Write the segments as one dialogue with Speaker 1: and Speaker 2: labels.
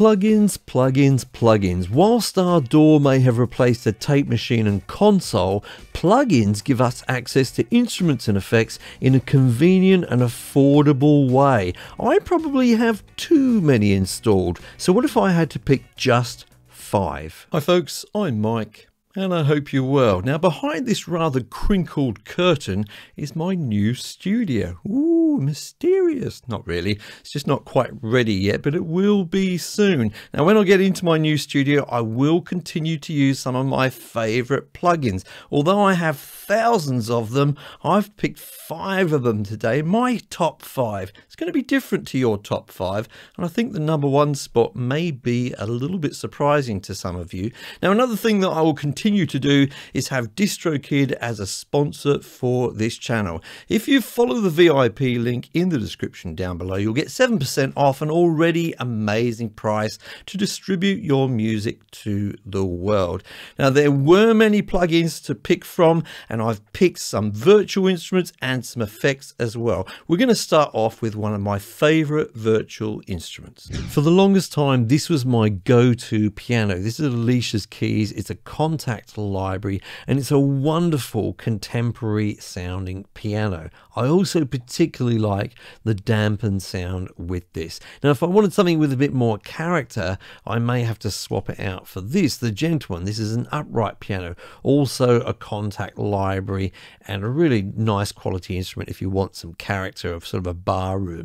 Speaker 1: Plugins, plugins, plugins. Whilst our DAW may have replaced the tape machine and console, plugins give us access to instruments and effects in a convenient and affordable way. I probably have too many installed, so what if I had to pick just five? Hi folks, I'm Mike and I hope you're well. Now, behind this rather crinkled curtain is my new studio. Ooh, mysterious. Not really. It's just not quite ready yet, but it will be soon. Now, when I get into my new studio, I will continue to use some of my favorite plugins. Although I have thousands of them, I've picked five of them today. My top five. Going to be different to your top five, and I think the number one spot may be a little bit surprising to some of you. Now, another thing that I will continue continue to do is have DistroKid as a sponsor for this channel. If you follow the VIP link in the description down below, you'll get 7% off an already amazing price to distribute your music to the world. Now, there were many plugins to pick from, and I've picked some virtual instruments and some effects as well. We're going to start off with one of my favorite virtual instruments. For the longest time, this was my go-to piano. This is Alicia's Keys. It's a Kontakt library and it's a wonderful contemporary sounding piano. I also particularly like the dampened sound with this. Now if I wanted something with a bit more character I may have to swap it out for this, the Gentleman. This is an upright piano, also a Kontakt library and a really nice quality instrument if you want some character of sort of a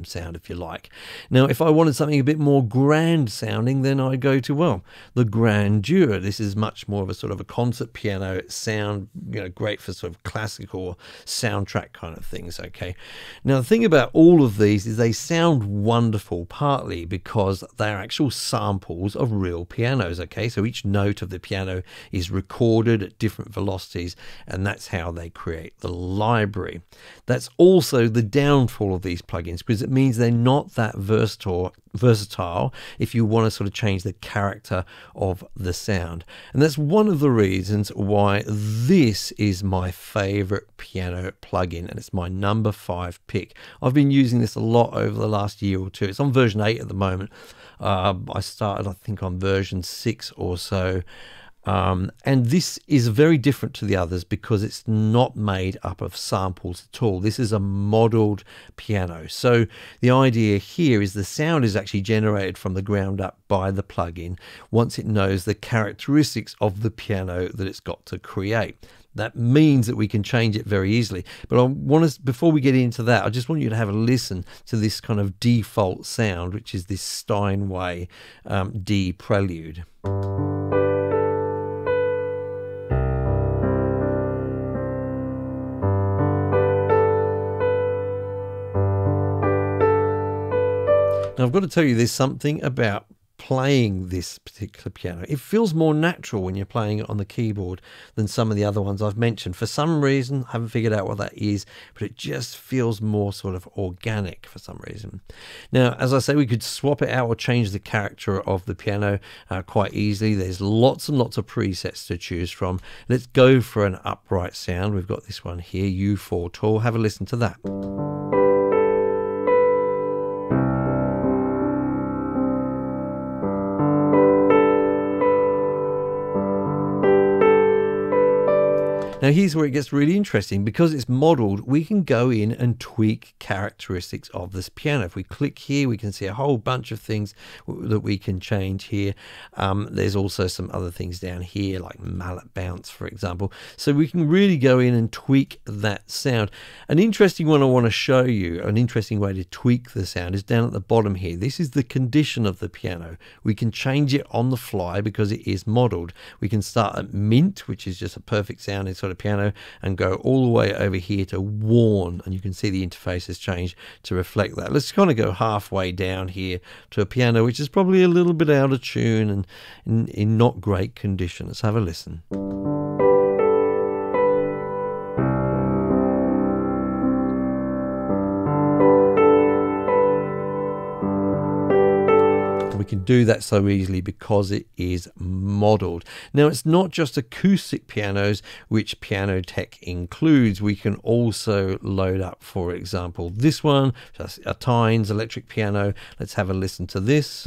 Speaker 1: sound if you like. Now if I wanted something a bit more grand sounding then I go to well the Grandeur. This is much more of a sort of a concert piano sound, you know, great for sort of classical soundtrack kind of things. Okay. Now, the thing about all of these is they sound wonderful, partly because they're actual samples of real pianos. Okay. So each note of the piano is recorded at different velocities, and that's how they create the library. That's also the downfall of these plugins because it means they're not that versatile versatile if you want to sort of change the character of the sound. And that's one of the reasons why this is my favorite piano plugin and it's my number five pick. I've been using this a lot over the last year or two. It's on version 8 at the moment. Uh, I started, I think, on version 6 or so. Um, and this is very different to the others because it's not made up of samples at all. This is a modeled piano. So the idea here is the sound is actually generated from the ground up by the plugin once it knows the characteristics of the piano that it's got to create. That means that we can change it very easily. But I want to, before we get into that, I just want you to have a listen to this kind of default sound, which is this Steinway um, D prelude. Now, I've got to tell you, there's something about playing this particular piano. It feels more natural when you're playing it on the keyboard than some of the other ones I've mentioned. For some reason, I haven't figured out what that is, but it just feels more sort of organic for some reason. Now, as I say, we could swap it out or change the character of the piano uh, quite easily. There's lots and lots of presets to choose from. Let's go for an upright sound. We've got this one here, U4 Tall. Have a listen to that. Now here's where it gets really interesting. Because it's modeled we can go in and tweak characteristics of this piano. If we click here we can see a whole bunch of things that we can change here. Um, there's also some other things down here like mallet bounce for example. So we can really go in and tweak that sound. An interesting one I want to show you an interesting way to tweak the sound is down at the bottom here. This is the condition of the piano. We can change it on the fly because it is modeled. We can start at mint which is just a perfect sound. Sort of piano and go all the way over here to worn and you can see the interface has changed to reflect that. Let's kind of go halfway down here to a piano which is probably a little bit out of tune and in, in not great condition. Let's have a listen. And we can do that so easily because it is modeled. Now, it's not just acoustic pianos, which Pianoteq includes. We can also load up, for example, this one, a Tynes electric piano. Let's have a listen to this.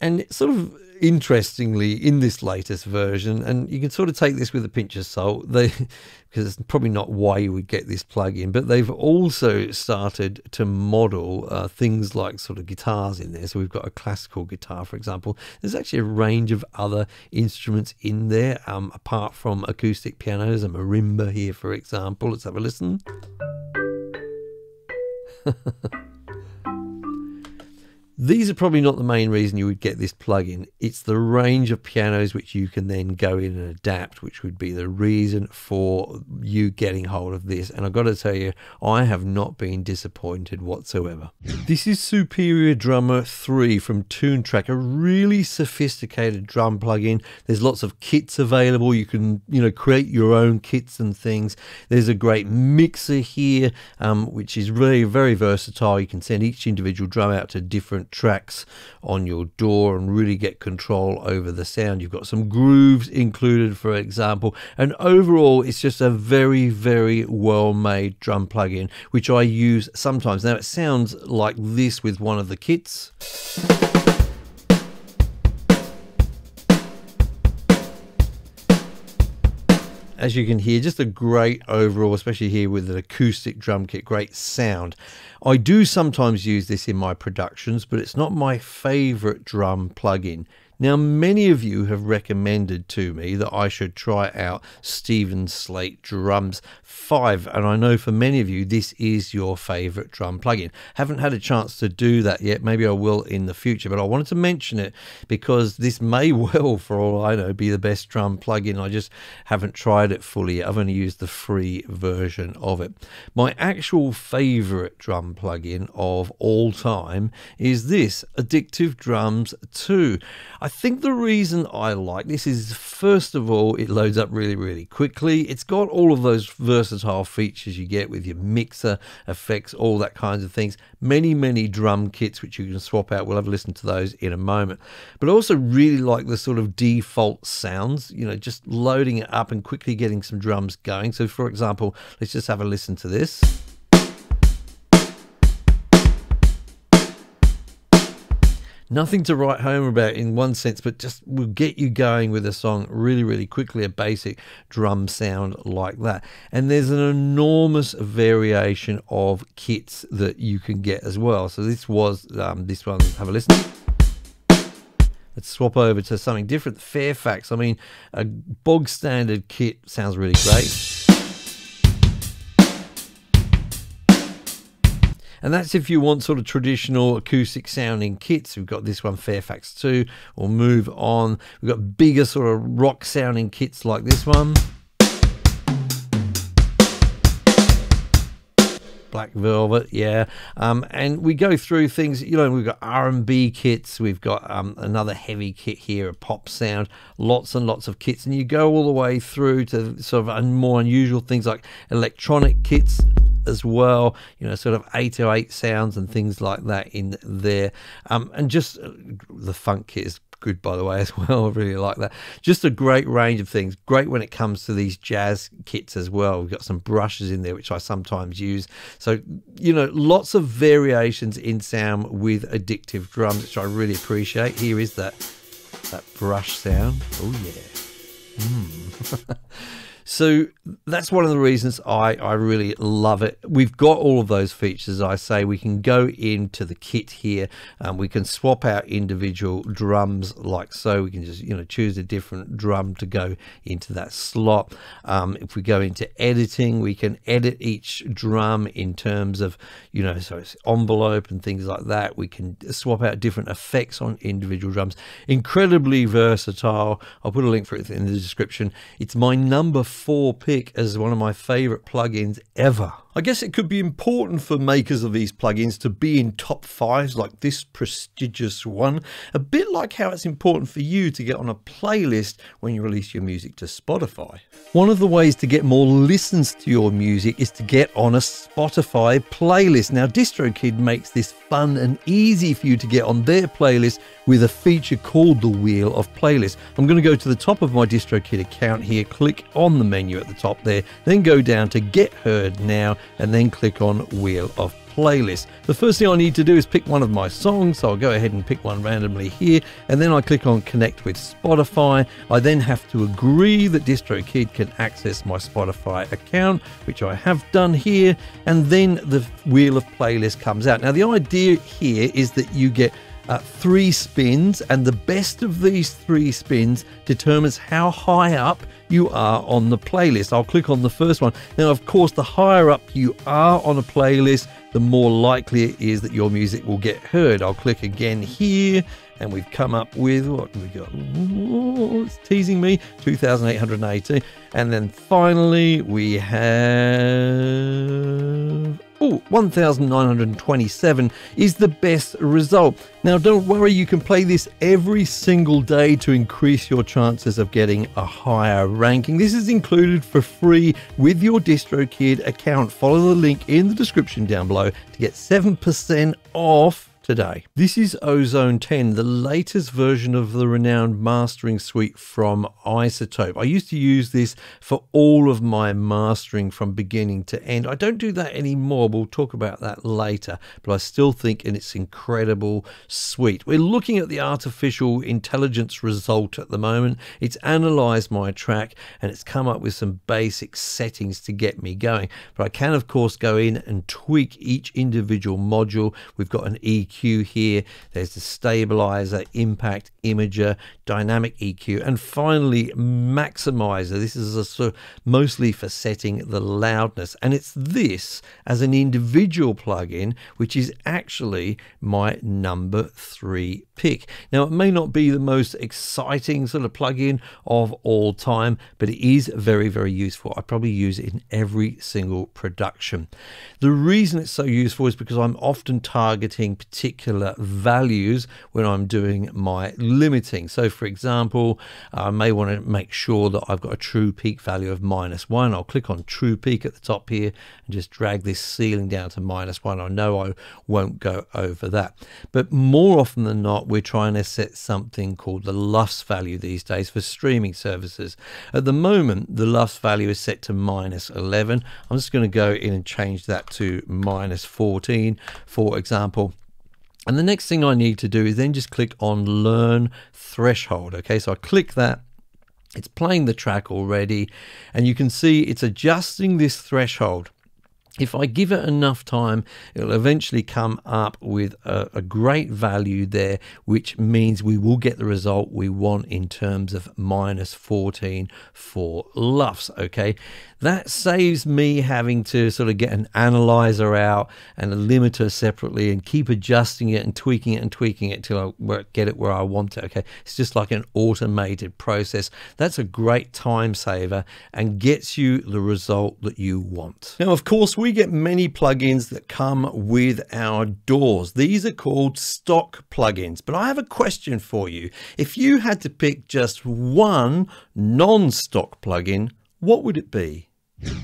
Speaker 1: And it sort of interestingly in this latest version, and you can sort of take this with a pinch of salt, they because it's probably not why you would get this plugin, but they've also started to model uh, things like sort of guitars in there. So we've got a classical guitar, for example. There's actually a range of other instruments in there, um, apart from acoustic pianos, a marimba here, for example. Let's have a listen. These are probably not the main reason you would get this plugin. It's the range of pianos which you can then go in and adapt, which would be the reason for you getting hold of this. And I've got to tell you, I have not been disappointed whatsoever. This is Superior Drummer 3 from Toontrack, a really sophisticated drum plugin. There's lots of kits available. You can, you know, create your own kits and things. There's a great mixer here, um, which is really very versatile. You can send each individual drum out to different tracks on your DAW and really get control over the sound. You've got some grooves included, for example, and overall, it's just a very, very well made drum plugin, which I use sometimes. Now, it sounds like this with one of the kits. As you can hear, just a great overall, especially here with an acoustic drum kit, great sound. I do sometimes use this in my productions, but it's not my favorite drum plugin. Now, many of you have recommended to me that I should try out Steven Slate Drums 5, and I know for many of you this is your favorite drum plugin. Haven't had a chance to do that yet, maybe I will in the future, but I wanted to mention it because this may well, for all I know, be the best drum plugin. I just haven't tried it fully. Yet. I've only used the free version of it. My actual favorite drum plugin of all time is this Addictive Drums 2. I think the reason I like this is first of all, it loads up really, really quickly. It's got all of those versatile features you get with your mixer, effects, all that kinds of things. Many, many drum kits which you can swap out. We'll have a listen to those in a moment. But I also really like the sort of default sounds, you know, just loading it up and quickly getting some drums going. So, for example, let's just have a listen to this. Nothing to write home about in one sense, but just will get you going with a song really, really quickly, a basic drum sound like that. And there's an enormous variation of kits that you can get as well. So this was um, this one, have a listen. Let's swap over to something different. Fairfax, I mean, a bog standard kit sounds really great. And that's if you want sort of traditional acoustic sounding kits. We've got this one, Fairfax 2. We'll move on. We've got bigger sort of rock sounding kits like this one. Black Velvet, yeah. Um, and we go through things, you know, we've got R&B kits, we've got um, another heavy kit here, a pop sound, lots and lots of kits. And you go all the way through to sort of more unusual things like electronic kits, as well, you know, sort of 808 sounds and things like that in there. Um, and just uh, the funk kit is good, by the way, as well. I really like that. Just a great range of things. Great when it comes to these jazz kits as well. We've got some brushes in there, which I sometimes use. So, you know, lots of variations in sound with addictive drums, which I really appreciate. Here is that that brush sound. Oh yeah. Mm. So that's one of the reasons I, I really love it. We've got all of those features. I say we can go into the kit here and we can swap out individual drums like so. We can just, you know, choose a different drum to go into that slot. Um, if we go into editing, we can edit each drum in terms of, you know, so it's envelope and things like that. We can swap out different effects on individual drums. Incredibly versatile. I'll put a link for it in the description. It's my number four pick as one of my favorite plugins ever. I guess it could be important for makers of these plugins to be in top fives like this prestigious one, a bit like how it's important for you to get on a playlist when you release your music to Spotify. One of the ways to get more listens to your music is to get on a Spotify playlist. Now DistroKid makes this fun and easy for you to get on their playlist with a feature called the Wheel of Playlist. I'm going to go to the top of my DistroKid account here, click on the menu at the top there, then go down to Get Heard Now and then click on Wheel of playlist. The first thing I need to do is pick one of my songs, so I'll go ahead and pick one randomly here, and then I click on connect with Spotify. I then have to agree that DistroKid can access my Spotify account, which I have done here, and then the wheel of playlist comes out. Now the idea here is that you get uh, three spins, and the best of these three spins determines how high up you are on the playlist. I'll click on the first one. Now, of course, the higher up you are on a playlist, the more likely it is that your music will get heard. I'll click again here, and we've come up with what we got. Oh, it's teasing me 2880. And then finally, we have Oh, 1927 is the best result. Now, don't worry, you can play this every single day to increase your chances of getting a higher ranking. This is included for free with your DistroKid account. Follow the link in the description down below to get 7% off today. This is Ozone 10, the latest version of the renowned mastering suite from iZotope. I used to use this for all of my mastering from beginning to end. I don't do that anymore. We'll talk about that later, but I still think in its incredible suite. We're looking at the artificial intelligence result at the moment. It's analyzed my track and it's come up with some basic settings to get me going. But I can, of course, go in and tweak each individual module. We've got an EQ EQ here. There's the stabilizer, impact, imager, dynamic EQ, and finally maximizer. This is a sort of mostly for setting the loudness. And it's this as an individual plugin, which is actually my number three pick. Now, it may not be the most exciting sort of plugin of all time, but it is very, very useful. I probably use it in every single production. The reason it's so useful is because I'm often targeting particular values when I'm doing my limiting. So, for example, I may want to make sure that I've got a true peak value of minus one. I'll click on true peak at the top here and just drag this ceiling down to minus one. I know I won't go over that. But more often than not, we're trying to set something called the LUFS value these days for streaming services. At the moment, the LUFS value is set to minus 11. I'm just going to go in and change that to minus 14, for example. And the next thing I need to do is then just click on learn threshold. Okay, so I click that. It's playing the track already, and you can see it's adjusting this threshold if I give it enough time, it'll eventually come up with a, a, great value there, which means we will get the result we want in terms of minus 14 for LUFS. Okay, that saves me having to sort of get an analyzer out and a limiter separately and keep adjusting it and tweaking it and tweaking it till I get it where I want it. Okay, it's just like an automated process. That's a great time saver and gets you the result that you want. Now, of course, we get many plugins that come with our DAWs. These are called stock plugins. But I have a question for you. If you had to pick just one non-stock plugin, what would it be?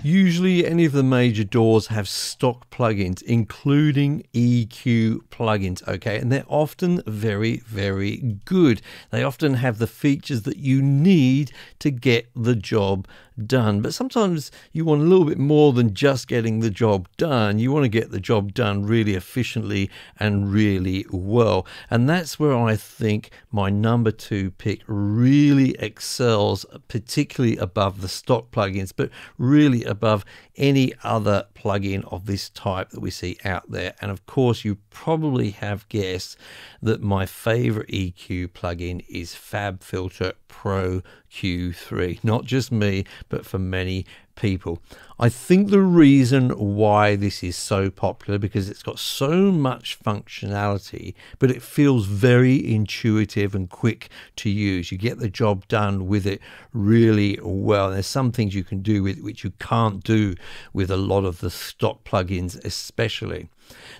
Speaker 1: Usually any of the major DAWs have stock plugins, including EQ plugins, okay? And they're often very, very good. They often have the features that you need to get the job done. But sometimes you want a little bit more than just getting the job done. You want to get the job done really efficiently and really well. And that's where I think my number two pick really excels, particularly above the stock plugins, but really above any other plugin of this type that we see out there. And of course, you probably have guessed that my favorite EQ plugin is FabFilter Pro Q3. Not just me, but for many people. I think the reason why this is so popular because it's got so much functionality, but it feels very intuitive and quick to use. You get the job done with it really well. There's some things you can do with it which you can't do with a lot of the stock plugins, especially.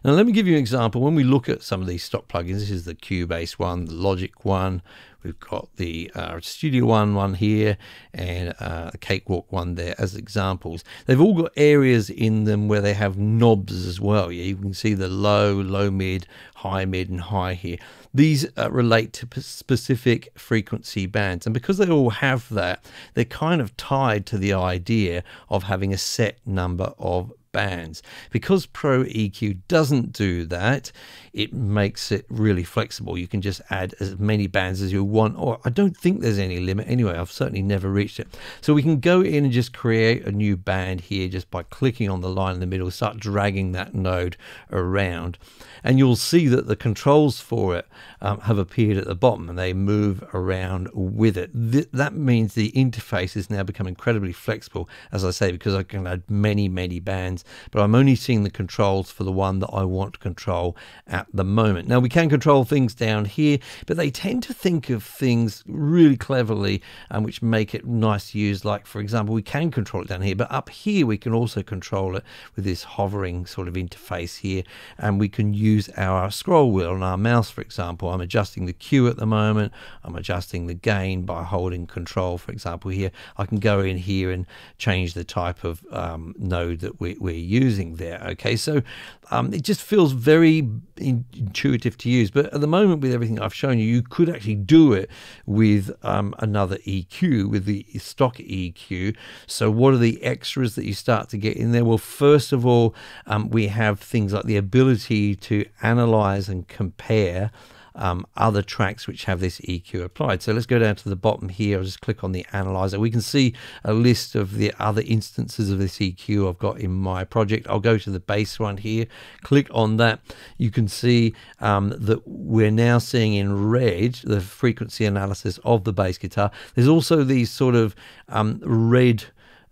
Speaker 1: Now, let me give you an example. When we look at some of these stock plugins, this is the Cubase one, the Logic one, we've got the uh, Studio One one here, and uh, Cakewalk one there as examples. They've all got areas in them where they have knobs as well. Yeah, you can see the low, low mid, high mid, and high here. These uh, relate to specific frequency bands, and because they all have that, they're kind of tied to the idea of having a set number of bands. Because Pro EQ doesn't do that, it makes it really flexible. You can just add as many bands as you want, or I don't think there's any limit anyway. I've certainly never reached it. So we can go in and just create a new band here just by clicking on the line in the middle, start dragging that node around. And you'll see that the controls for it um, have appeared at the bottom and they move around with it. Th that means the interface has now become incredibly flexible, as I say, because I can add many, many bands, but I'm only seeing the controls for the one that I want to control at the moment. Now, we can control things down here, but they tend to think of things really cleverly, um, which make it nice to use. Like, for example, we can control it down here, but up here we can also control it with this hovering sort of interface here, and we can use our scroll wheel on our mouse, for example. I'm adjusting the Q at the moment, I'm adjusting the gain by holding control, for example, here. I can go in here and change the type of um, node that we, are using there. Okay, so um, it just feels very intuitive to use. But at the moment, with everything I've shown you, you could actually do it with um, another EQ, with the stock EQ. So, what are the extras that you start to get in there? Well, first of all, um, we have things like the ability to analyze and compare um, other tracks which have this EQ applied. So let's go down to the bottom here. I'll just click on the analyzer. We can see a list of the other instances of this EQ I've got in my project. I'll go to the bass one here, click on that. You can see um, that we're now seeing in red the frequency analysis of the bass guitar. There's also these sort of um, red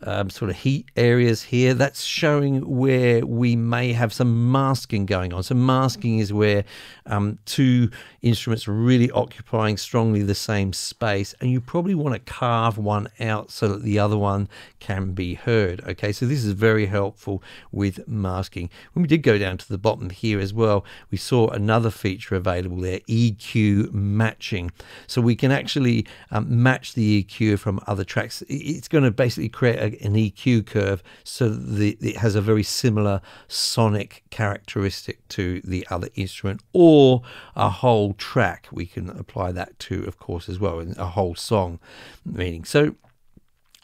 Speaker 1: um, sort of heat areas here. That's showing where we may have some masking going on. So masking is where um, two instruments really occupying strongly the same space, and you probably want to carve one out so that the other one can be heard. Okay, so this is very helpful with masking. When we did go down to the bottom here as well, we saw another feature available there, EQ matching. So we can actually um, match the EQ from other tracks. It's going to basically create a an EQ curve so that it has a very similar sonic characteristic to the other instrument or a whole track. We can apply that to, of course, as well, a whole song meaning. So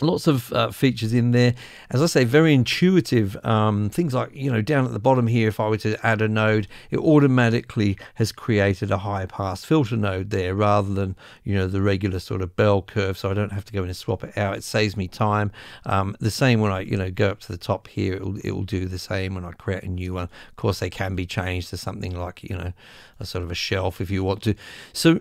Speaker 1: lots of uh, features in there. As i say very intuitive um, things like you know down at the bottom here if i were to add a node it automatically has created a high pass filter node there rather than you know the regular sort of bell curve so i don't have to go in and swap it out. It saves me time. Um, the same when i you know go up to the top here it will, it will do the same when i create a new one. Of course they can be changed to something like you know a sort of a shelf if you want to. So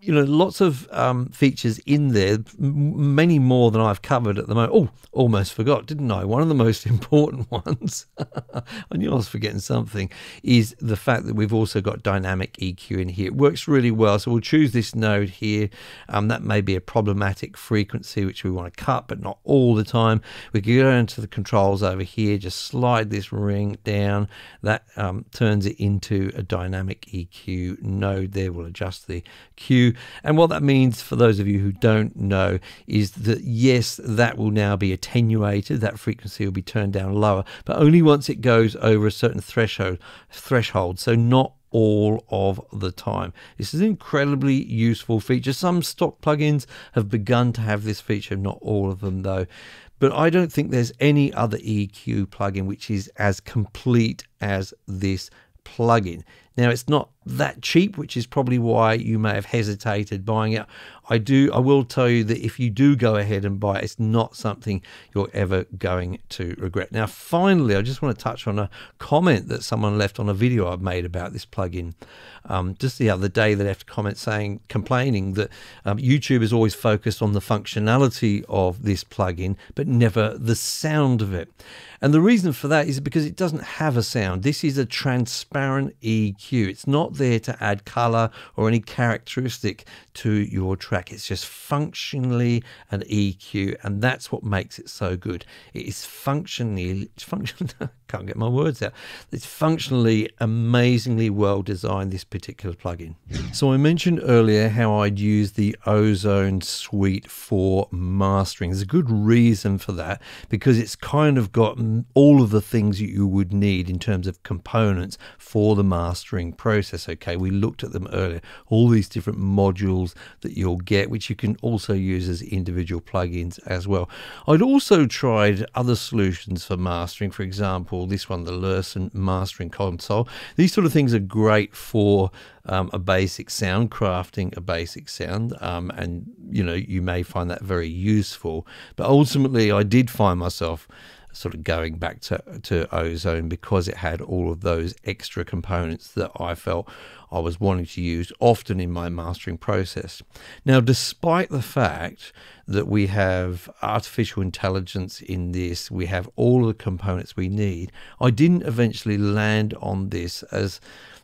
Speaker 1: you know, lots of um, features in there, many more than I've covered at the moment. Oh, almost forgot, didn't I? One of the most important ones, I knew I was forgetting something, is the fact that we've also got dynamic EQ in here. It works really well. So we'll choose this node here. Um, that may be a problematic frequency, which we want to cut, but not all the time. We can go into the controls over here, just slide this ring down. That um, turns it into a dynamic EQ node there. We'll adjust the Q and what that means for those of you who don't know is that yes, that will now be attenuated, that frequency will be turned down lower, but only once it goes over a certain threshold threshold. So not all of the time. This is an incredibly useful feature. Some stock plugins have begun to have this feature, not all of them though. But I don't think there's any other EQ plugin which is as complete as this plugin. Now it's not that cheap, which is probably why you may have hesitated buying it. I do. I will tell you that if you do go ahead and buy it, it's not something you're ever going to regret. Now, finally, I just want to touch on a comment that someone left on a video I've made about this plugin. Um, just the other day, they left a comment saying, complaining that um, YouTube is always focused on the functionality of this plugin, but never the sound of it. And the reason for that is because it doesn't have a sound. This is a transparent EQ. It's not there to add color or any characteristic to your track. It's just functionally an EQ, and that's what makes it so good. It is functionally, function, can't get my words out. It's functionally amazingly well designed, this particular plugin. So I mentioned earlier how I'd use the Ozone suite for mastering. There's a good reason for that because it's kind of got all of the things that you would need in terms of components for the mastering mastering process. Okay, we looked at them earlier, all these different modules that you'll get, which you can also use as individual plugins as well. I'd also tried other solutions for mastering, for example, this one, the Lurssen Mastering Console. These sort of things are great for um, a basic sound, crafting a basic sound, um, and you know you may find that very useful. But ultimately, I did find myself sort of going back to, to Ozone because it had all of those extra components that I felt I was wanting to use often in my mastering process. Now, despite the fact that we have artificial intelligence in this, we have all the components we need, I didn't eventually land on this as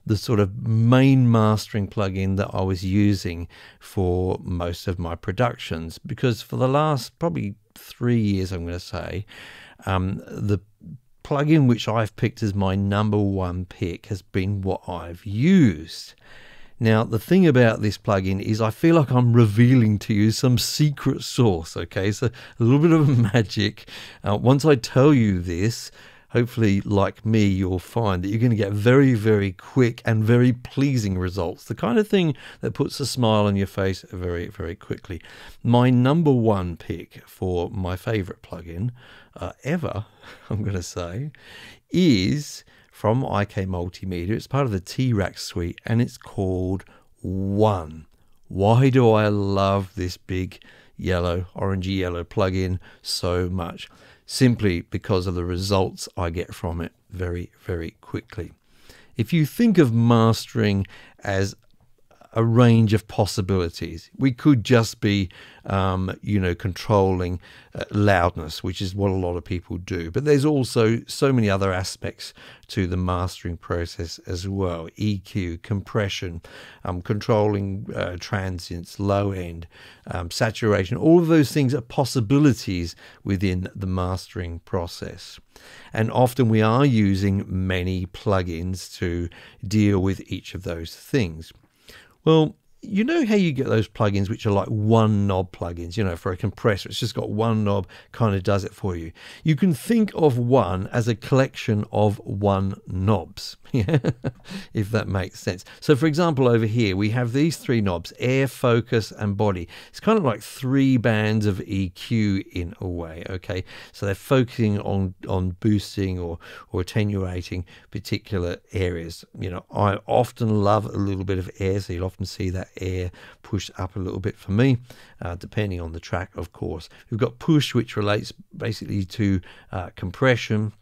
Speaker 1: the sort of main mastering plugin that I was using for most of my productions because for the last probably three years, I'm going to say, um, the plugin which I've picked as my number one pick has been what I've used. Now, the thing about this plugin is I feel like I'm revealing to you some secret sauce, okay? So a little bit of magic. Uh, once I tell you this, hopefully, like me, you'll find that you're going to get very, very quick and very pleasing results. The kind of thing that puts a smile on your face very, very quickly. My number one pick for my favorite plugin uh, ever, I'm going to say, is from IK Multimedia. It's part of the T-Rack suite and it's called One. Why do I love this big yellow, orangey yellow plugin so much? Simply because of the results I get from it very, very quickly. If you think of mastering as a range of possibilities. We could just be, um, you know, controlling uh, loudness, which is what a lot of people do. But there's also so many other aspects to the mastering process as well EQ, compression, um, controlling uh, transients, low end, um, saturation. All of those things are possibilities within the mastering process. And often we are using many plugins to deal with each of those things. Well, you know how you get those plugins which are like one knob plugins, you know, for a compressor. It's just got one knob, kind of does it for you. You can think of one as a collection of one knobs, if that makes sense. So, for example, over here we have these three knobs air, focus, and body. It's kind of like three bands of EQ in a way, okay? So they're focusing on, on boosting or, or attenuating particular areas. You know, I often love a little bit of air, so you'll often see that air pushed up a little bit for me, uh, depending on the track, of course. We've got push, which relates basically to uh, compression.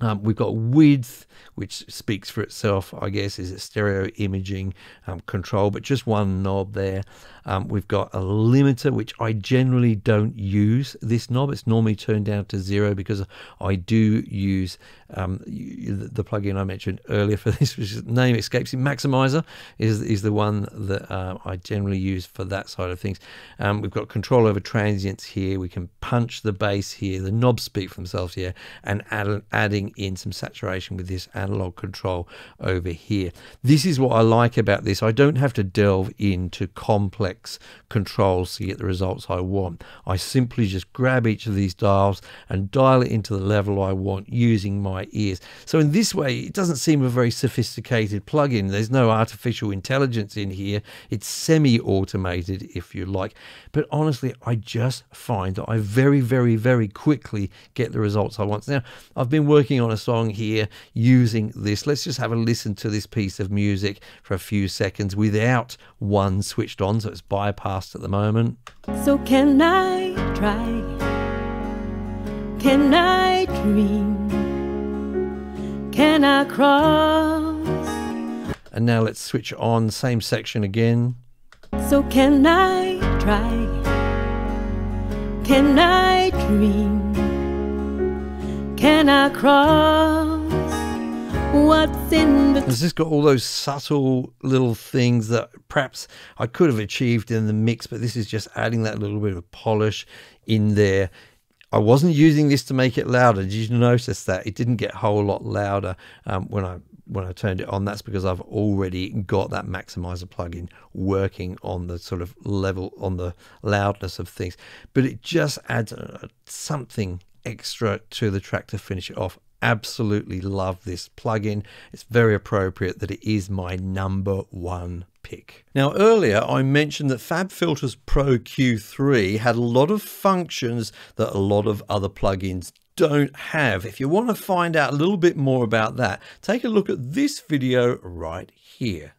Speaker 1: Um, we've got width, which speaks for itself, I guess, is a stereo imaging um, control, but just one knob there. Um, we've got a limiter, which I generally don't use this knob. It's normally turned down to zero because I do use um, the plugin I mentioned earlier for this, which is name escapes me. Maximizer is, is the one that uh, I generally use for that side of things. Um, we've got control over transients here. We can punch the bass here. The knobs speak for themselves here, and add, adding in some saturation with this analog control over here. This is what I like about this. I don't have to delve into complex controls to get the results I want. I simply just grab each of these dials and dial it into the level I want using my ears. So in this way, it doesn't seem a very sophisticated plugin. There's no artificial intelligence in here. It's semi-automated, if you like. But honestly, I just find that I very, very, very quickly get the results I want. Now, I've been working on a song here using this. Let's just have a listen to this piece of music for a few seconds without one switched on. So it's bypassed at the moment.
Speaker 2: So can I try? Can I dream? Can I cross?
Speaker 1: And now let's switch on, same section again.
Speaker 2: So can I try? Can I dream? Can I cross? What's in the.
Speaker 1: Has this got all those subtle little things that perhaps I could have achieved in the mix, but this is just adding that little bit of polish in there. I wasn't using this to make it louder. Did you notice that it didn't get a whole lot louder um, when I when I turned it on? That's because I've already got that maximizer plugin working on the sort of level on the loudness of things. But it just adds uh, something extra to the track to finish it off. Absolutely love this plugin. It's very appropriate that it is my number one Now earlier I mentioned that FabFilters Pro Q3 had a lot of functions that a lot of other plugins don't have. If you want to find out a little bit more about that, take a look at this video right here.